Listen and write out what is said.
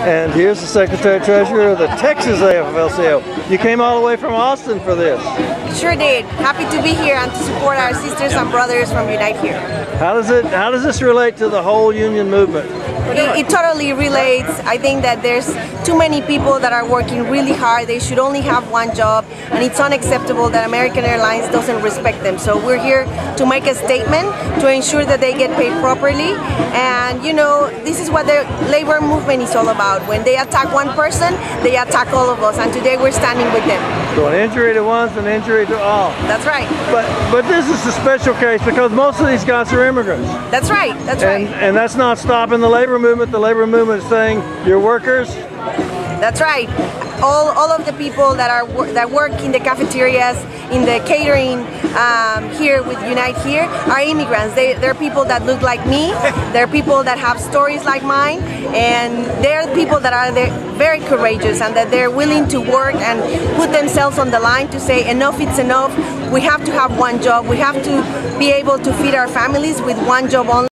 And here's the Secretary Treasurer of the Texas AFL-CIO. You came all the way from Austin for this. Sure did. Happy to be here and to support our sisters and brothers from Unite Here. How does it? How does this relate to the whole union movement? It, it, totally relates. I think that there's too many people that are working really hard. They should only have one job, and it's unacceptable that American Airlines doesn't respect them. So we're here to make a statement to ensure that they get paid properly. And you know, this is what the labor movement is all about. When they attack one person, they attack all of us. And today we're standing with them. So an injury to one, an injury to all. That's right. But but this is a special case because most of these guys are immigrants. That's right. That's and, right. And that's not stopping the labor movement. The labor movement is saying you're workers. That's right. All, all of the people that are that work in the cafeterias, in the catering um, here with Unite Here are immigrants. They, they're people that look like me. They're people that have stories like mine, and they're people that are very courageous and that they're willing to work and put themselves on the line to say enough, it's enough. We have to have one job. We have to be able to feed our families with one job only.